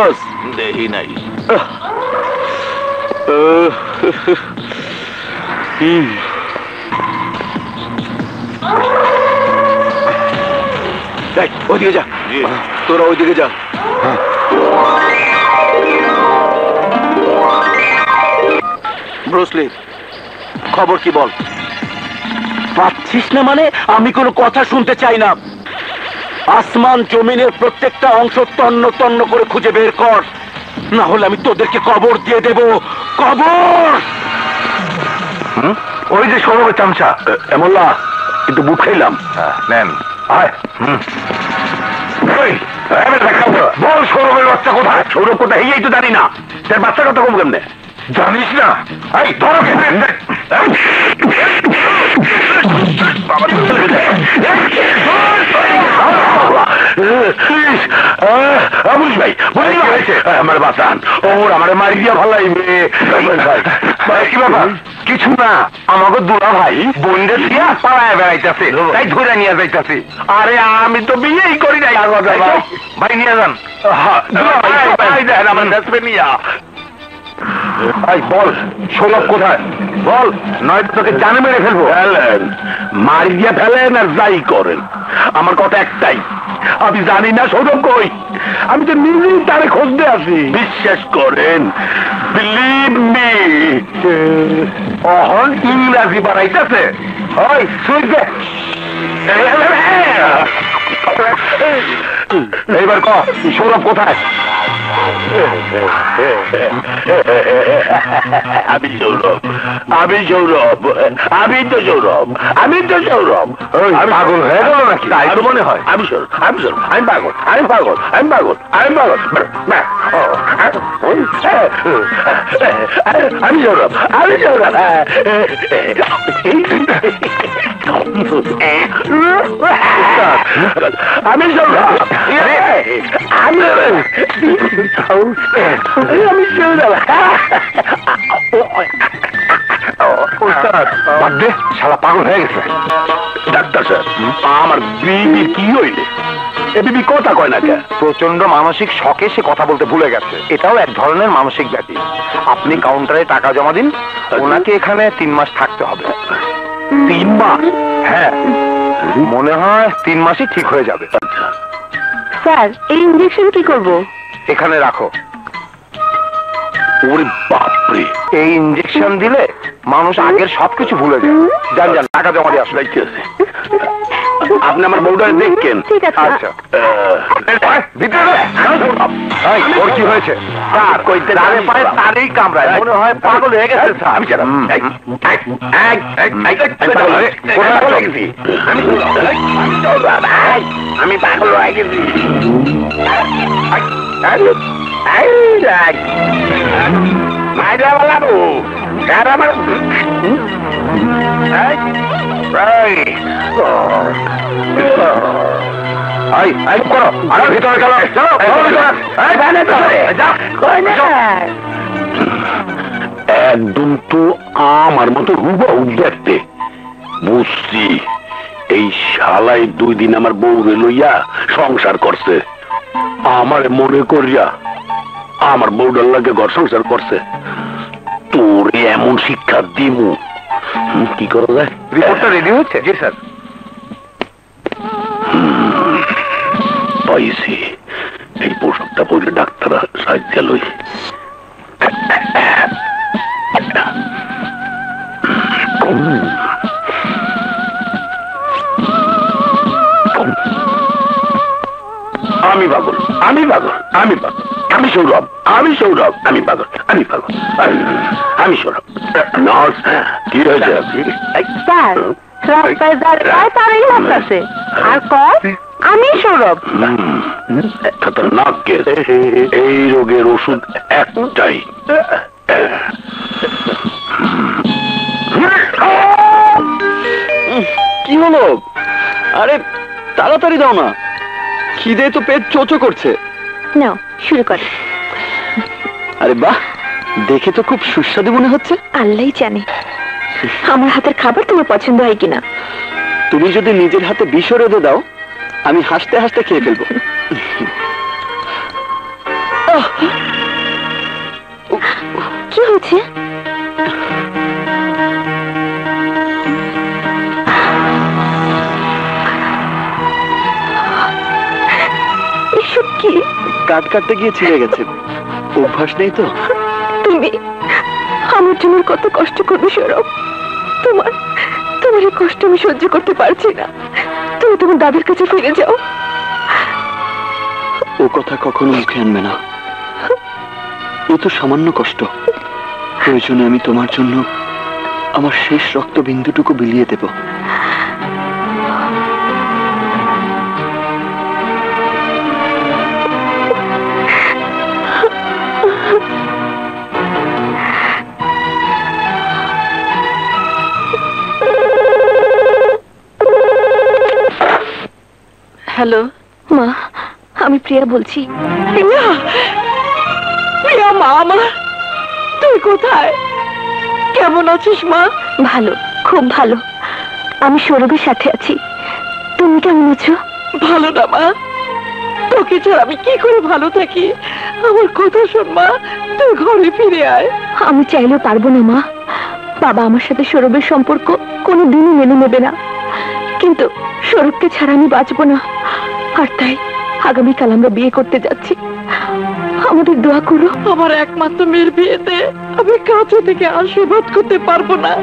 দেখছস দেহি নাই ওইদিকে যা। তোরা ওইদিকে যা। ব্রুসলি খবর কি বল? পাচ্ছিস না মানে আমি কোনো কথা শুনতে চাই না। আসমান জমিনের প্রত্যেকটা অংশ তন্ন তন্ন করে খুঁজে বের কর না হলে আমি তোদেরকে কবর দিয়ে দেব কবর ওই যে সৌরভের চামচা এমল্লা কিন্তু বুক খাইলাম নেন আয়। বল সৌরভের বাচ্চা কোথায় সৌরভ কোথায় এই তো জানি না তার বাচ্চা কথা কম কেমনে জানিস না এই ধরো কে ভাই কিছু না আমাকে দুলা ভাই বন্ডে দিয়া পাড়ায় বেড়াইতেছে তাই ধরে নিয়ে যাইতেছে আরে আমি তো বিয়েই করি নাই ভাই নিয়ে যান বল কোথায় বল তোকে ফেলব ফেলেন মারি দিয়ে ফেলেন আর যাই করেন আমার কথা একটাই। আমি জানি না সৌরভ কই আমি তো নিজেই তারে খুঁজতে আসি বিশ্বাস করেন বিলিভ মি অহন ইংরাজি বাড়াইতেছে ওই সুইকে এইবার ক সৌরভ কোথায়? আমি সৌরভ আমি সৌরভ আমি তো সৌরভ আমি তো সৌরভ। আমি পাগল হয়ে গেল নাকি? তাই তো মনে হয়। আমি সৌরভ আমি সৌরভ আমি পাগল আমি পাগল আমি পাগল আমি পাগল। আমি সৌরভ আমি সৌরভ আমি সৌরভ। শালা পাগল হয়ে গেছে ডাক্তার স্যার আমার বিবির কি হইলে বিবি কথা কয় না প্রচণ্ড মানসিক শখে সে কথা বলতে ভুলে গেছে এটাও এক ধরনের মানসিক ব্যাধি আপনি কাউন্টারে টাকা জমা দিন ওনাকে এখানে তিন মাস থাকতে হবে তিন মাস হ্যাঁ মনে হয় তিন মাসই ঠিক হয়ে যাবে স্যার এই ইঞ্জেকশন কি করব? এখানে রাখো। ওরে বাপরে। এই ইঞ্জেকশন দিলে মানুষ আগের সবকিছু ভুলে যায়। যান যান টাকা জমা দিয়ে আসলে আপনি আমার বউটা দেখছেন ঠিক আছে। আচ্ছা। ভিতরে ওর কি হয়েছে? স্যার, কইতে তারে পায়ে তারেই কামড়ায়। মনে হয় পাগল হয়ে গেছে স্যার। আমি জানি। পাগল হয়ে- গেছি? মাইরা বালাবো। আমার এই, এই, একদম তো আমার মতো বুঝছি এই দুই দিন আমার বউরে লইয়া সংসার করছে আমার মনে করিয়া আমার বউটার লাগে ঘর সংসার করছে তোরে এমন শিক্ষা দিমু কি করা যায় রিপোর্টটা রেডি হয়েছে? জি স্যার। পাইছি। এই পোশাকটা পরে ডাক্তার সাহায্য লই। আমি পাগল আমি পাগল আমি পাগল। আমি সৌরভ আমি সৌরভ আমি পাগল আমি পাগল। আমি সৌরভ। নার্স কি হয়েছে? স্যার রাস্তায় দাঁড়িয়ে তারই হাসতেছে আর কর আমি সৌরভ। খতরনাক কেস এই রোগের ওষুধ একটাই। কি হলো? আরে তাড়াতাড়ি দাও না। খিদে তো পেট চোচো করছে। নাও শুরু কর। আরে বাহ দেখে তো খুব সুস্বাদু মনে হচ্ছে। আল্লাহই জানে আমার হাতের খাবার তোমার পছন্দ হয় কিনা। তুমি যদি নিজের হাতে বিষ রেঁধে দাও আমি হাসতে হাসতে খেয়ে ফেলব। কি হয়েছে কাট কাটতে গিয়ে ছিঁড়ে গেছে। অভ্যাস নেই তো? তুমি আমার জন্য কত কষ্ট করবে সৌরভ। তোমার তোমার এই কষ্ট আমি সহ্য করতে পারছি না। তুমি তোমার দাদার কাছে ফিরে যাও। ও কথা কখনো মুখে আনবে না। এ তো সামান্য কষ্ট। প্রয়োজনে আমি তোমার জন্য আমার শেষ রক্তবিন্দুটুকু বিলিয়ে দেব। হ্যালো। মা, আমি প্রিয়া বলছি। প্রিয়া? প্রিয়া মা আমার। তুই কোথায়? কেমন আছিস মা? ভালো, খুব ভালো। আমি সৌরভের সাথে আছি। তুমি কেমন আছো? ভালো না মা। তোকে ছাড়া আমি কি করে ভালো থাকি? আমার কথা শোন মা, তুই ঘরে ফিরে আয়। আমি চাইলেও পারব না মা। বাবা আমার সাথে সৌরভের সম্পর্ক কোনো দিনই মেনে নেবে না। কিন্তু সৌরভকে ছাড়া আমি বাঁচবো না। আর তাই আগামীকাল আমরা বিয়ে করতে যাচ্ছি। আমাদের দোয়া করো। আমার একমাত্র মেয়ের বিয়েতে আমি কাছে থেকে আশীর্বাদ করতে পারব না।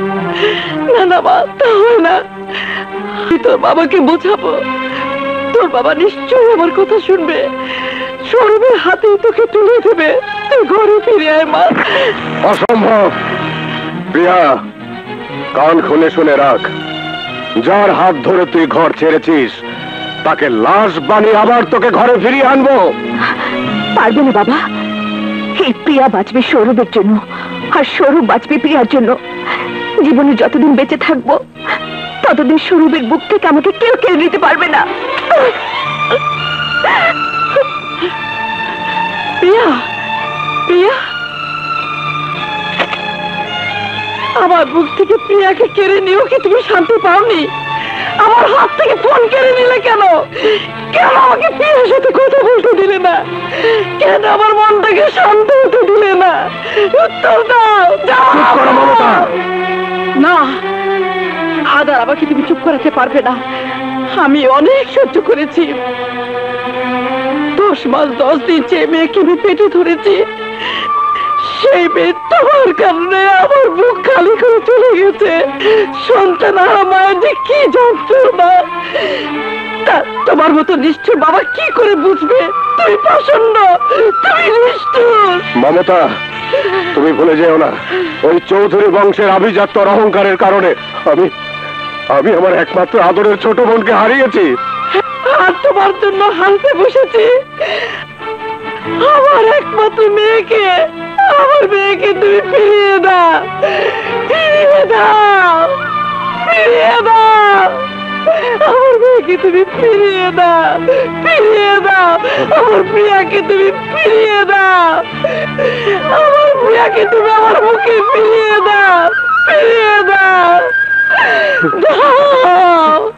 না না মা তা হয় না। তোর বাবাকে বোঝাবো। তোর বাবা নিশ্চয়ই আমার কথা শুনবে। সৌরভের হাতে তোকে তুলে দেবে। তুই ঘরে ফিরে আয় মা। অসম্ভব। প্রিয়া কান খুলে শুনে রাখ। যার হাত ধরে তুই ঘর ছেড়েছিস, তাকে লাশ বানিয়ে আবার তোকে ঘরে ফিরিয়ে আনব। পারবে না বাবা। এই প্রিয়া বাঁচবে সৌরভের জন্য, আর সৌরভ বাঁচবে প্রিয়ার জন্য। জীবনে যতদিন বেঁচে থাকব, ততদিন সৌরভের বুক থেকে আমাকে কেউ কেড়ে নিতে পারবে না। প্রিয়া প্রিয়া। আমার বুক থেকে প্রিয়াকে কেড়ে নিয়েও কি তুমি শান্তি পাওনি? আমার হাত থেকে ফোন কেড়ে নিলে কেন? কেন আমাকে প্রিয়ার সাথে কথা বলতে দিলে না? কেন আমার মনটাকে শান্ত হতে দিলে না? উত্তর দাও। না আদার আমাকে তুমি চুপ করাতে পারবে না? আমি অনেক সহ্য করেছি। দশ মাস দশ দিন যে মেয়েকে আমি পেটে ধরেছি সেই তোমার কারণে আমার বুক খালি করে চলে গেছে। সন্তান মায়ের যে কি যন্ত্রণা। তোমার মতো নিষ্ঠুর বাবা কি করে বুঝবে? তুমি প্রসন্ন তুমি নিষ্ঠুর। মমতা তুমি ভুলে যেও না। ওই চৌধুরী বংশের আভিজাত্য অহংকারের কারণে আমি আমি আমার একমাত্র আদরের ছোট বোনকে হারিয়েছি। আর তোমার জন্য হাসতে বসেছি। আমার একমাত্র মেয়েকে। আমার মেয়েকে তুমি ফিরিয়ে দাও। ফিরিয়ে দাও। ফিরিয়ে দাও। আমার মেয়েকে তুমি ফিরিয়ে দাও। ফিরিয়ে দাও। আমার প্রিয়াকে তুমি ফিরিয়ে দাও। আমার প্রিয়াকে তুমি আমার মুখে ফিরিয়ে দাও। ফিরিয়ে দাও। দাও।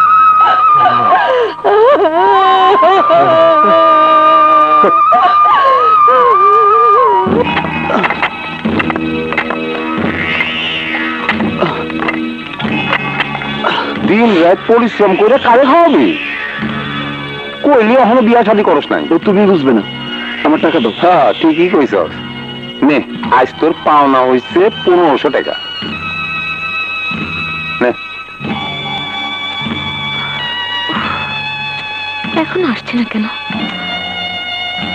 দিন রাত পরিশ্রম করে কারে খাওয়াবি কইলি এখনও বিয়া শাদি করস নাই। ও তুমি বুঝবে না। আমার টাকা দাও। হ্যাঁ ঠিকই কইছস। নে আজ তোর পাওনা হইছে পনেরোশো টাকা। এখন আসছে না কেন?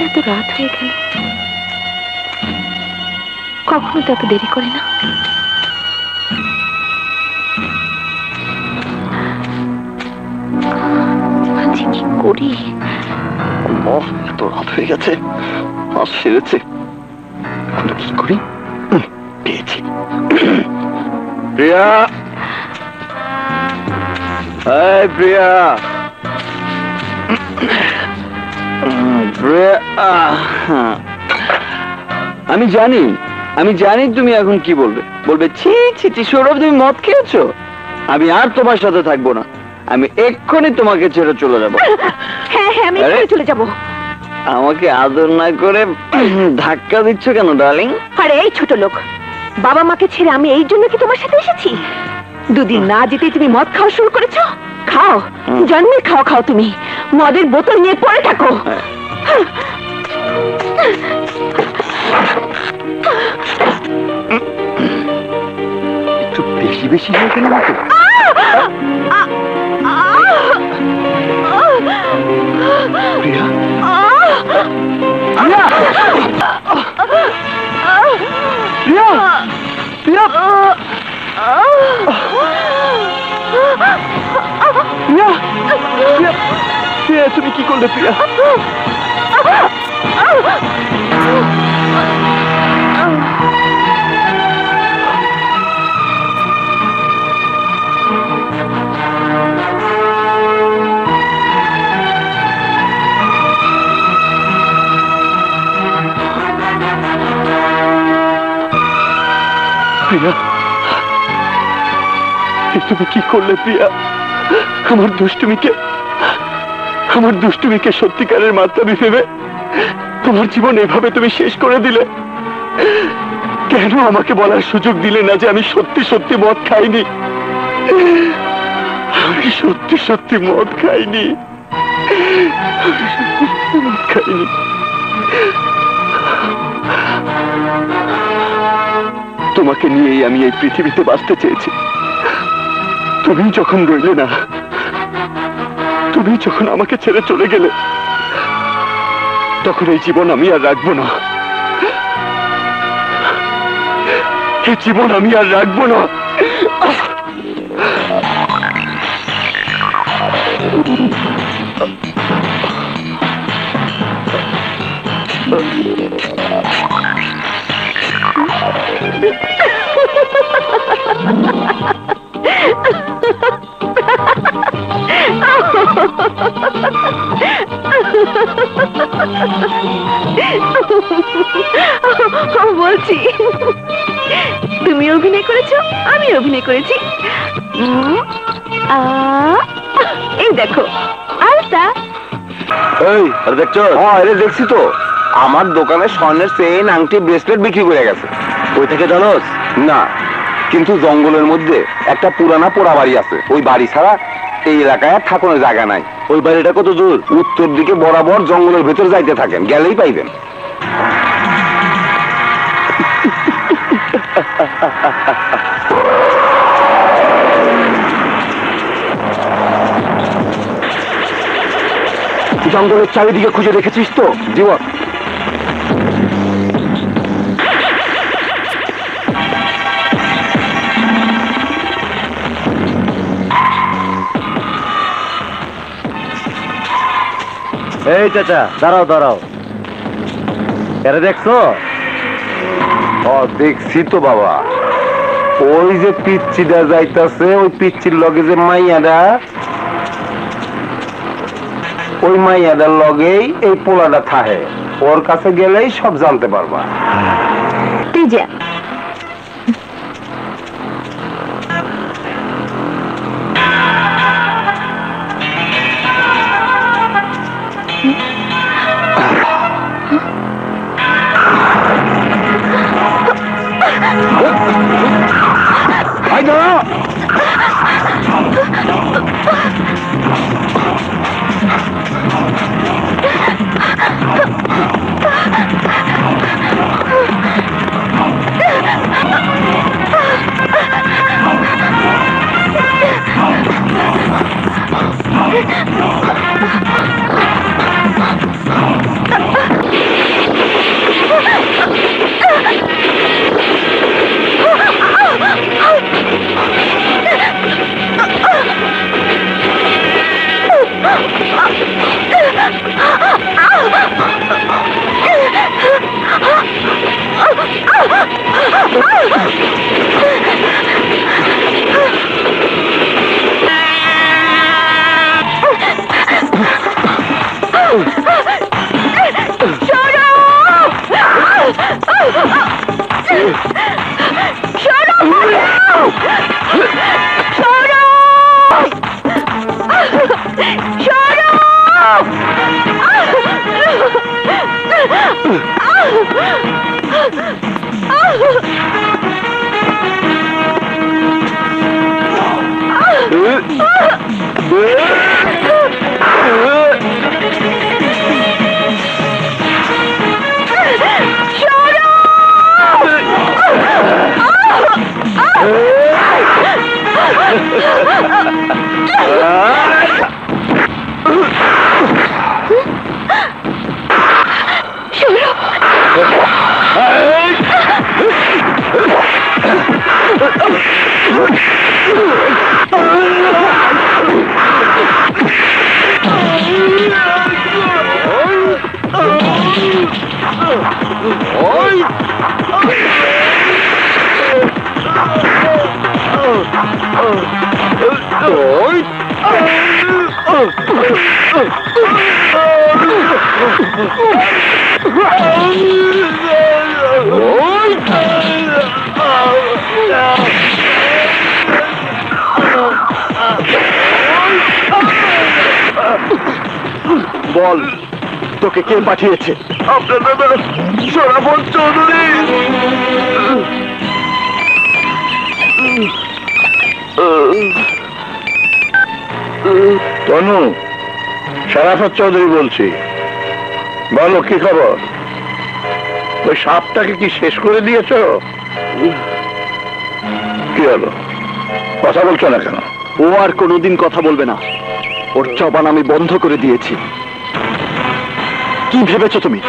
এত রাত হয়ে গেল। কখনো তো এত দেরি করে না। রাত হয়ে গেছে। কি করি? পেয়েছি। প্রিয়া! প্রিয়া! আমি জানি আমি জানি তুমি এখন কি বলবে। বলবে ছি ছি ছি সৌরভ তুমি মদ খেয়েছো? আমি আর তোমার সাথে থাকব না। আমি এক্ষুনি তোমাকে ছেড়ে চলে যাব। হ্যাঁ হ্যাঁ আমি এক্ষুনি চলে যাব। আমাকে আদর না করে ধাক্কা দিচ্ছ কেন ডার্লিং? আরে এই ছোট লোক বাবা মাকে ছেড়ে আমি এই জন্য কি তোমার সাথে এসেছি? দুদিন না যেতেই তুমি মদ খাওয়া শুরু করেছ? খাও। জন্মে খাও খাও তুমি। মদের বোতল নিয়ে পড়ে থাকো। একটু বেশি বেশি হয়ে গেল না প্রিয়া প্রিয়া প্রিয়া প্রিয়া তুমি কি করলে প্রিয়া প্রিয়া এ তুমি কি করলে প্রিয়া? আমার দুষ্টুমিকে আমার দুষ্টুমিকে সত্যিকারের মাত্রাবি ভেবে তোমার জীবন এভাবে তুমি শেষ করে দিলে। কেন আমাকে বলার সুযোগ দিলে না যে আমি সত্যি সত্যি মদ খাইনি? আমি সত্যি সত্যি মদ খাইনি। মদ খাইনি। তোমাকে নিয়েই আমি এই পৃথিবীতে বাঁচতে চেয়েছি। তুমি যখন রইলে না, তুমি যখন আমাকে ছেড়ে চলে গেলে, তখন এই জীবন আমি আর রাখব না। এই জীবন আমি আর রাখব না। বলছি তুমি অভিনয় করেছ? আমি অভিনয় করেছি। এই দেখো আলতা। এই আরে দেখছ? হ্যাঁ আরে দেখছি তো। আমার দোকানে স্বর্ণের চেইন আংটি ব্রেসলেট বিক্রি করে গেছে। ওই থেকে জানোস? না। কিন্তু জঙ্গলের মধ্যে একটা পুরানা পোড়া বাড়ি আছে। ওই বাড়ি ছাড়া এই এলাকায় থাকানোর জায়গা নাই। ওই বাড়িটা কত দূর? উত্তর দিকে বরাবর জঙ্গলের ভেতর যাইতে থাকেন, গেলেই পাইবেন। জঙ্গলের চারিদিকে খুঁজে রেখেছিস তো? জীবন। এই চাচা দাঁড়াও দাঁড়াও। এরা দেখছ? ও দেখছি তো বাবা। ওই যে পিচ্ছিটা যাইতাছে ওই পিচ্ছির লগে যে মাইয়াটা ওই মাইয়াটার লগেই এই পোলাটা থাহে। ওর কাছে গেলেই সব জানতে পারবা। তুই যা Ah! Ôi! Ôi! বল তোকে কে পাঠিয়েছে? আপনার দাদা চৌধুরী। তনু, সারাফত চৌধুরী বলছি। বলো, কি খবর? ওই সাপটাকে কি শেষ করে দিয়েছ? কি হলো? কথা বলছো না কেন? ও আর কোনোদিন কথা বলবে না। ওর জবান আমি বন্ধ করে দিয়েছি। কি ভেবেছো তুমি?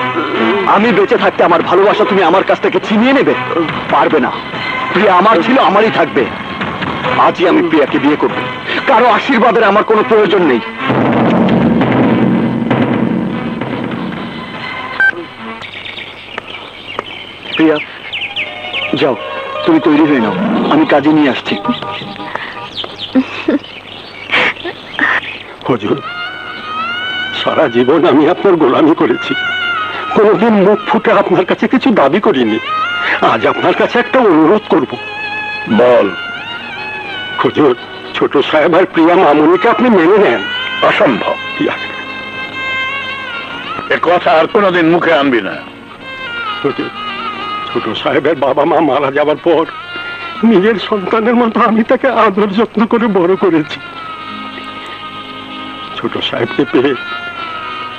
আমি বেঁচে থাকতে আমার ভালোবাসা তুমি আমার কাছ থেকে ছিনিয়ে নেবে? পারবে না। প্রিয়া, আমার ছিল, আমারই থাকবে। আজই আমি প্রিয়াকে বিয়ে করব। কারও আশীর্বাদের আমার কোনো প্রয়োজন নেই। প্রিয়া যাও তুমি তৈরি হয়ে নাও। আমি কাজে নিয়ে আসছি। হজুর সারা জীবন আমি আপনার গোলামি করেছি। কোনোদিন মুখ ফুটে আপনার কাছে কিছু দাবি করিনি। আজ আপনার কাছে একটা অনুরোধ করব। বল। হুজুর ছোট সাহেব আর প্রিয়া মামুনিকে আপনি মেনে নেন। অসম্ভব। এ কথা আর কোনোদিন মুখে আনবি না। ছোট সাহেবের বাবা মা মারা যাবার পর নিজের সন্তানের মতো আমি তাকে আদর যত্ন করে বড় করেছি। ছোট সাহেবকে পেয়ে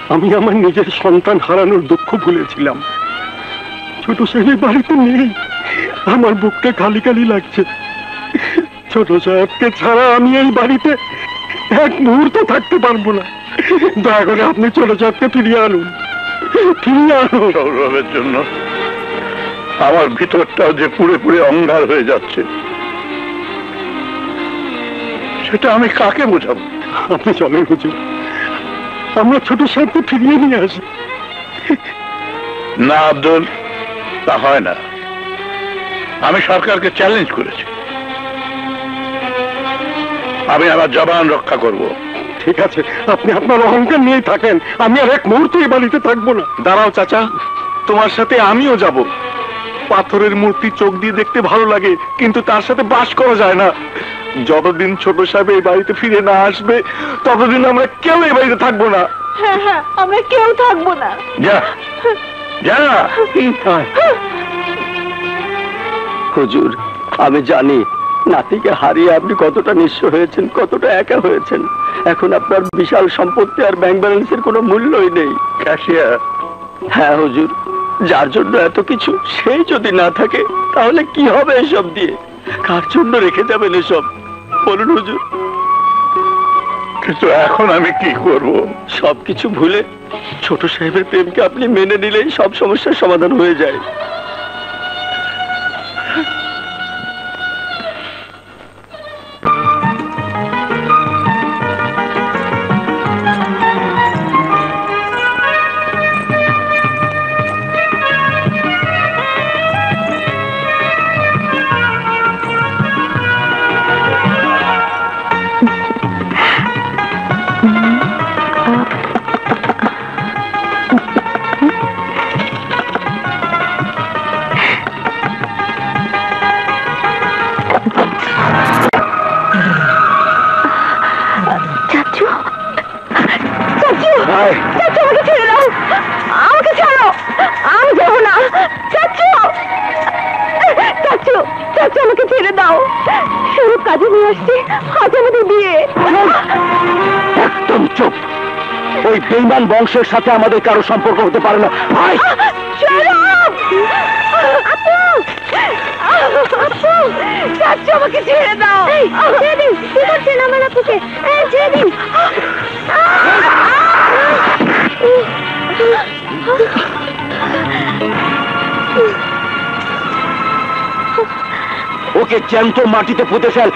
আমি আমার নিজের সন্তান হারানোর দুঃখ ভুলেছিলাম। ছোট সাহেবের বাড়িতে নেই। আমার বুকটা খালি খালি লাগছে। ছোট সাহেবকে ছাড়া আমি এই বাড়িতে এক মুহূর্ত থাকতে পারব না। দয়া করে আপনি ছোট সাহেবকে ফিরিয়ে আনুন। ফিরিয়ে আনুন। সৌরভের জন্য আমার ভিতরটাও যে পুড়ে পুড়ে অঙ্গার হয়ে যাচ্ছে সেটা আমি কাকে বোঝাবো? আপনি চলেন হুজুর আমরা ছোট সাহেবকে ফিরিয়ে নিয়ে আসি। না আব্দুল তা হয় না। আমি সরকারকে চ্যালেঞ্জ করেছি। আমি আমার জবান রক্ষা করব। ঠিক আছে আপনি আপনার অহংকার নিয়েই থাকেন। আমি আর এক মুহূর্তে এই বাড়িতে থাকব না। দাঁড়াও চাচা তোমার সাথে আমিও যাব। পাথরের মূর্তি চোখ দিয়ে দেখতে ভালো লাগে কিন্তু তার সাথে বাস করা যায় না। যতদিন ছোট সাহেব এই বাড়িতে ফিরে না আসবে ততদিন আমরা কেউ এই বাড়িতে থাকব না। হ্যাঁ হ্যাঁ আমরা কেউ থাকব না। যা যা। হুজুর আমি জানি নাতিকে হারিয়ে আপনি কতটা নিঃস্ব হয়েছেন কতটা একা হয়েছেন? এখন আপনার বিশাল সম্পত্তি আর ব্যাংক ব্যালেন্সের কোনো মূল্যই নেই। ক্যাশিয়ার। হ্যাঁ হুজুর যার জন্য এত কিছু সেই যদি না থাকে তাহলে কি হবে এসব দিয়ে? কার জন্য রেখে যাবেন এসব? বলুন হুজুর। কিন্তু এখন আমি কি করব? সবকিছু ভুলে ছোট সাহেবের প্রেমকে আপনি মেনে নিলেই সব সমস্যার সমাধান হয়ে যায়। বেইমান বংশের সাথে আমাদের কারও সম্পর্ক হতে পারে না। আয় স্বরূপ আপু! আপু! চাচু আমাকে ছেড়ে দাও। দিন কি করছেন আমার আপুকে? ছেড়ে দিন। ওকে জ্যান্ত মাটিতে পুঁতে ফেল।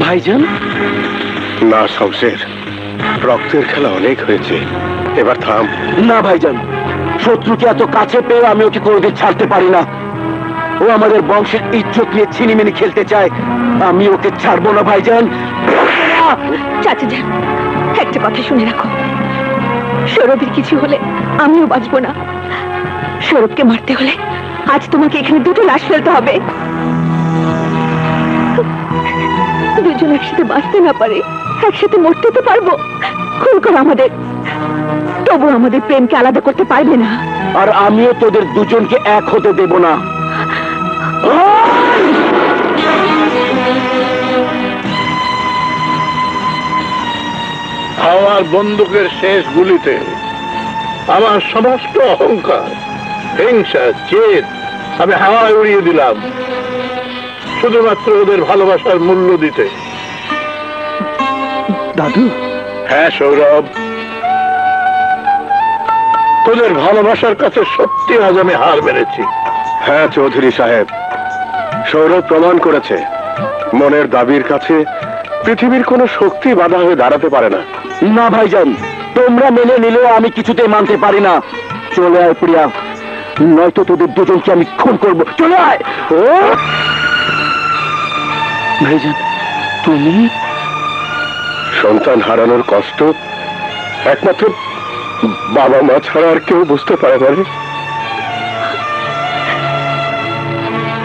ভাইজান? না শমশের। রক্তের খেলা অনেক হয়েছে। এবার থাম। না ভাইজান। শত্রুকে এত কাছে পেয়ে আমি ওকে কোনোদিন ছাড়তে পারি না। ও আমাদের বংশের ইজ্জত নিয়ে ছিনিমিনি খেলতে চায়। আমি ওকে ছাড়বো না ভাইজান। চাচা যান একটা কথা শুনে রাখো। সৌরভের কিছু হলে আমিও বাঁচবো না। সৌরভকে মারতে হলে আজ তোমাকে এখানে দুটো লাশ ফেলতে হবে। দুজন একসাথে বাঁচতে না পারে একসাথে মরতে তো পারব। খুন করো আমাদের। তবু আমাদের প্রেমকে আলাদা করতে পারবে না। আর আমিও তোদের দুজনকে এক হতে দেব না। আমার বন্দুকের শেষ গুলিতে আমার সমস্ত অহংকার হিংসা জেদ আমি হাওয়ায় উড়িয়ে দিলাম। শুধুমাত্র ওদের ভালোবাসার মূল্য দিতে। দাদু? হ্যাঁ সৌরভ। তোদের ভালোবাসার কাছে সত্যি আজ আমি হার মেরেছি। হ্যাঁ চৌধুরী সাহেব। সৌরভ প্রমাণ করেছে। মনের দাবির কাছে পৃথিবীর কোনো শক্তি বাধা হয়ে দাঁড়াতে পারে না। না ভাইজান তোমরা মেনে নিলেও আমি কিছুতেই মানতে পারি না। চলে আয় প্রিয়া। নয়তো তোদের দুজনকে আমি খুন করব। চলে আয়! ও! ভাইজান তুমি? সন্তান হারানোর কষ্ট একমাত্র বাবা মা ছাড়া আর কেউ বুঝতে পারে না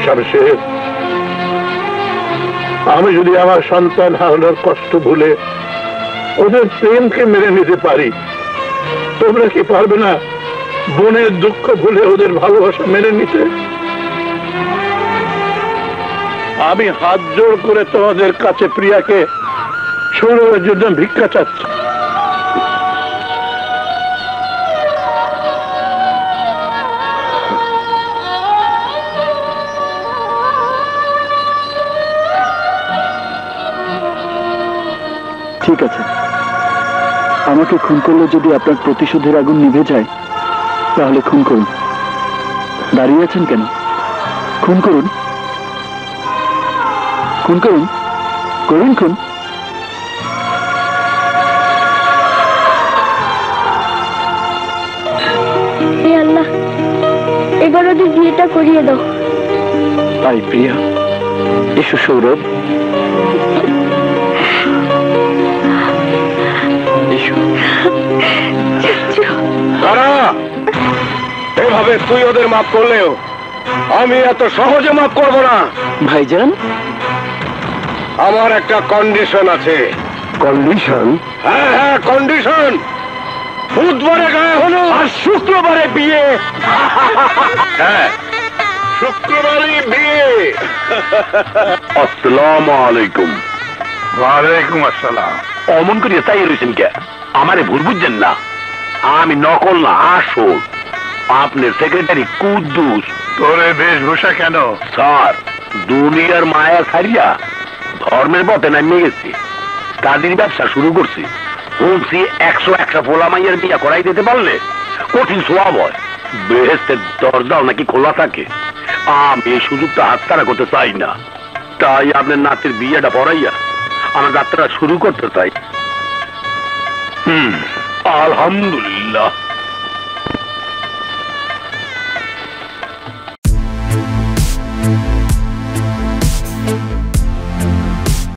শামশের, আমি যদি আমার সন্তান হারানোর কষ্ট ভুলে ওদের প্রেমকে মেনে নিতে পারি তোমরা কি পারবে না বোনের দুঃখ ভুলে ওদের ভালোবাসা মেনে নিতে? আমি হাত জোড় করে তোমাদের কাছে প্রিয়াকে সৌরভের জন্য ভিক্ষা চাচ্ছি। ঠিক আছে। আমাকে খুন করলে যদি আপনার প্রতিশোধের আগুন নিভে যায়, তাহলে খুন করুন। দাঁড়িয়ে আছেন কেন? খুন করুন। খুন করুন। করুন খুন। আল্লাহ এবার ওদের বিয়েটা করিয়ে দাও। তাই প্রিয়া এসো সৌরভ। এভাবে তুই ওদের মাফ করলেও আমি এত সহজে মাফ করব না। ভাইজান আমার একটা কন্ডিশন আছে। কন্ডিশন হ্যাঁ হ্যাঁ কন্ডিশন বুধবারে গায়ে হলো আর শুক্রবারে বিয়ে। হ্যাঁ শুক্রবারে বিয়ে। আসসালামু আলাইকুম ওয়ালাইকুম আসসালাম। অমন করিয়া তাই রয়েছেন কে? আমারে ভুল বুঝছেন না? আমি নকল না আসল। আপনার সেক্রেটারি কুদ্দুস। তোর বেশভূষা কেন? স্যার দুনিয়ার মায়া ছাড়িয়া ধর্মের পথে নামিয়ে গেছি। কাদির ব্যবসা শুরু করছি। শুনছি একশো একশো পোলা মাইয়ের বিয়া করাই দিতে পারলে কঠিন সোয়াব হয়। বেহেস্তের দরজাও নাকি খোলা থাকে। আমি এই সুযোগটা হাতছাড়া করতে চাই না। তাই আপনার নাতির বিয়েটা পড়াইয়া আমার যাত্রা শুরু করতে চাই। হুম, আলহামদুলিল্লাহ।